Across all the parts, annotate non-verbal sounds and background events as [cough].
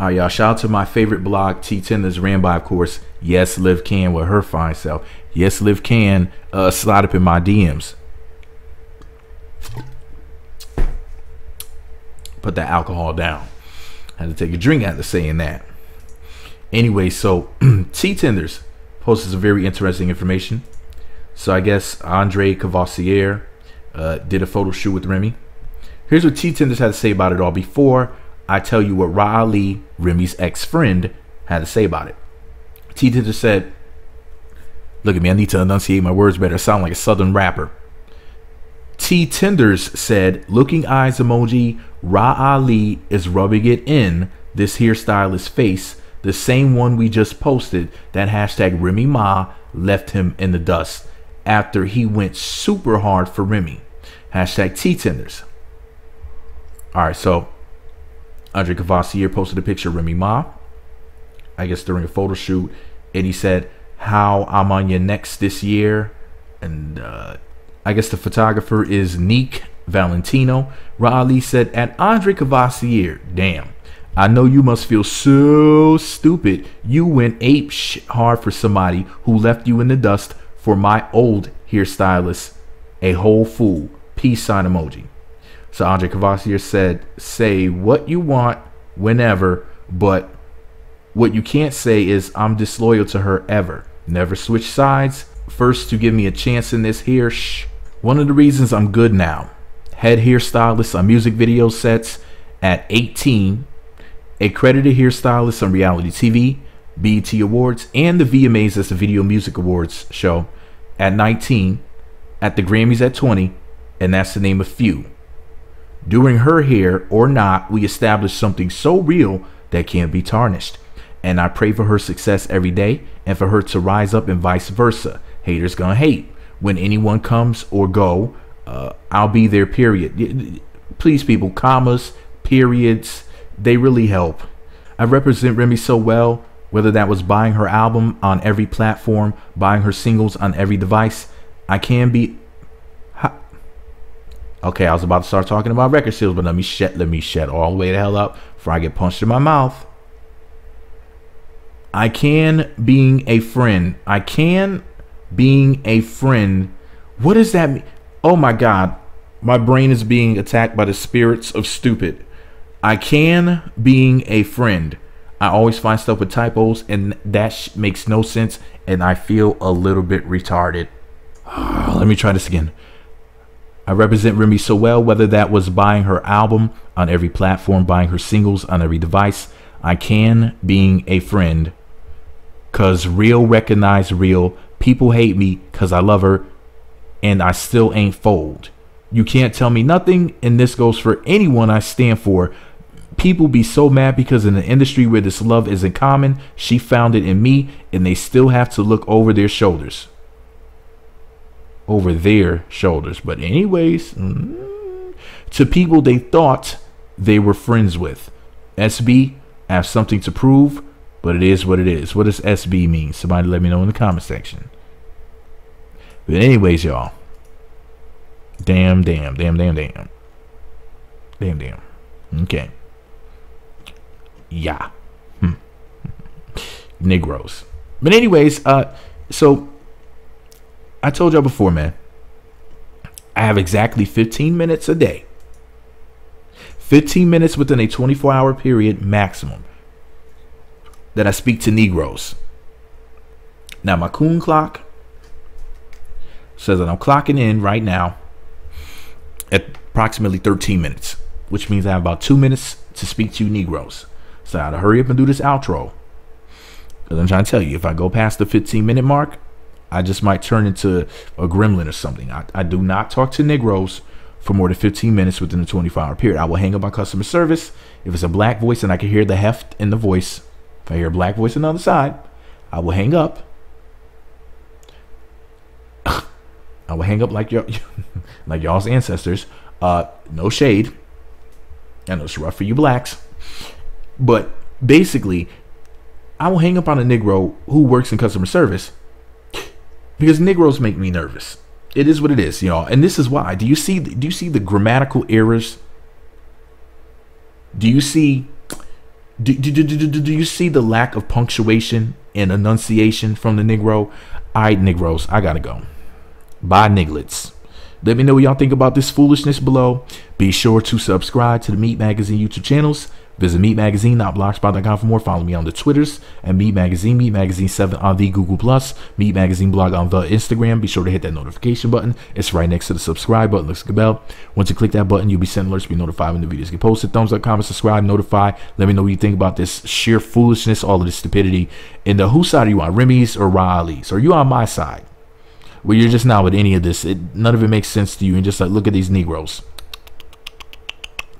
All right, y'all. Shout out to my favorite blog, T Tenders, ran by, of course, Yes Liv Can with her fine self. Yes Liv Can uh, slide up in my DMs. Put that alcohol down. had to take a drink after saying that. Anyway, so [clears throat] T Tenders posted some very interesting information. So I guess Andre Cavasier uh, did a photo shoot with Remy. Here's what T Tenders had to say about it all before I tell you what Rah Ali, Remy's ex friend, had to say about it. T Tenders said, Look at me, I need to enunciate my words better. I sound like a southern rapper. T Tenders said, looking eyes emoji, Rah Ali is rubbing it in this hairstylist's face, the same one we just posted that hashtag Remy Ma left him in the dust after he went super hard for Remy. Hashtag T Tenders. All right, so Andre Cavasier posted a picture of Remy Ma, I guess during a photo shoot, and he said, How I'm on your next this year. And uh, I guess the photographer is Nick Valentino. Rah Ali said, At Andre Cavasier, damn. I know you must feel so stupid. You went ape hard for somebody who left you in the dust for my old hairstylist. A whole fool. Peace sign emoji. So Andre Cavasier said, say what you want whenever, but what you can't say is I'm disloyal to her ever. Never switch sides. First to give me a chance in this here. Shh. One of the reasons I'm good now. Head hairstylist on music video sets at 18. Accredited hairstylist on reality TV, BET Awards, and the VMAs as the Video Music Awards show at 19. At the Grammys at 20. And that's the name of few. Doing her hair or not, we established something so real that can't be tarnished. And I pray for her success every day and for her to rise up and vice versa. Haters gonna hate. When anyone comes or go, uh, I'll be there, period. Please, people, commas, periods, they really help. I represent Remy so well, whether that was buying her album on every platform, buying her singles on every device. I can be Okay, I was about to start talking about record sales, but let me shut let me shut all the way the hell up before I get punched in my mouth. I can being a friend. I can being a friend. What does that mean? Oh my god. My brain is being attacked by the spirits of stupid. I can being a friend. I always find stuff with typos and that makes no sense and I feel a little bit retarded. [sighs] Let me try this again. I represent Remy so well, whether that was buying her album on every platform, buying her singles on every device. I can being a friend. Cause real recognize real. People hate me cause I love her and I still ain't fold. You can't tell me nothing, and this goes for anyone I stand for. People be so mad because in an industry where this love isn't common, she found it in me, and they still have to look over their shoulders over their shoulders. But, anyways, mm, to people they thought they were friends with. SB have something to prove, but it is what it is. What does SB mean? Somebody let me know in the comment section. But, anyways, y'all. Damn, damn, damn, damn, damn. Damn, damn. Okay. Yeah. Hmm. Negroes. But anyways, uh, so I told y'all before, man. I have exactly 15 minutes a day. 15 minutes within a 24 hour period maximum that I speak to Negroes. Now, my coon clock says that I'm clocking in right now at approximately 13 minutes, which means I have about two minutes to speak to you Negroes. So I gotta hurry up and do this outro. Because I'm trying to tell you, if I go past the 15 minute mark, I just might turn into a gremlin or something. I, I do not talk to Negroes for more than 15 minutes within the 24 hour period. I will hang up on customer service. If it's a black voice and I can hear the heft in the voice, if I hear a black voice on the other side, I will hang up. [laughs] I will hang up like your [laughs] like y'all's ancestors. Uh, no shade. I know it's rough for you blacks, but basically, I will hang up on a Negro who works in customer service because Negroes make me nervous. It is what it is, y'all. And this is why. Do you see? Do you see the grammatical errors? Do you see Do, do, do, do, do, do you see the lack of punctuation and enunciation from the Negro? All right, Negroes, I gotta go. Bye, Niglets. Let me know what y'all think about this foolishness below. Be sure to subscribe to the Meet Magazine YouTube channels. Visit meetmagazine.blogspot.com for more. Follow me on the Twitters and Meet Magazine, Meet Magazine 7 on the Google Plus, Meet Magazine blog on the Instagram. Be sure to hit that notification button. It's right next to the subscribe button. Looks like a bell. Once you click that button, you'll be sent alerts, to be notified when the videos get posted. Thumbs up, comment, subscribe, notify. Let me know what you think about this sheer foolishness, all of this stupidity. And the whose side are you on, Remy's or Rah Ali's? Are you on my side? Well, you're just not with any of this. It, none of it makes sense to you. And just like, look at these Negroes.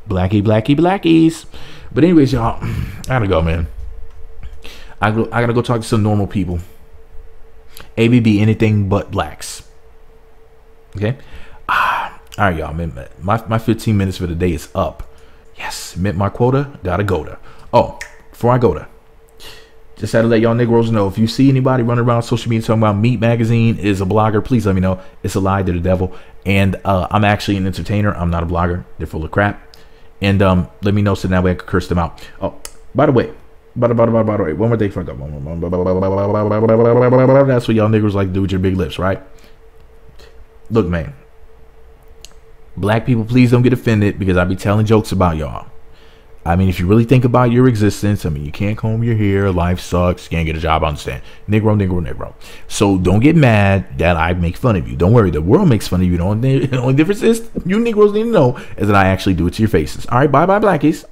Blackie, blackie, blackies. But anyways, y'all, I gotta go, man. I go, I gotta go talk to some normal people. ABB, anything but blacks. Okay. Ah, all right, y'all. Man, my my 15 minutes for the day is up. Yes, met my quota. Gotta go to. Oh, before I go to, just had to let y'all Negroes know if you see anybody running around social media talking about Meet Magazine is a blogger, please let me know. It's a lie. They're the devil. And uh, I'm actually an entertainer. I'm not a blogger. They're full of crap and um, let me know so that way I can curse them out. Oh, by the way, by the, by the, by the way, one more thing for go. That's what y'all niggers like to do with your big lips, right? Look, man. Black people, please don't get offended because I be telling jokes about y'all. I mean, if you really think about your existence, I mean, you can't comb your hair, life sucks, can't get a job, I understand. Negro, Negro, Negro. So don't get mad that I make fun of you. Don't worry, the world makes fun of you. The only, [laughs] the only difference is you Negroes need to know is that I actually do it to your faces. All right, bye bye, blackies.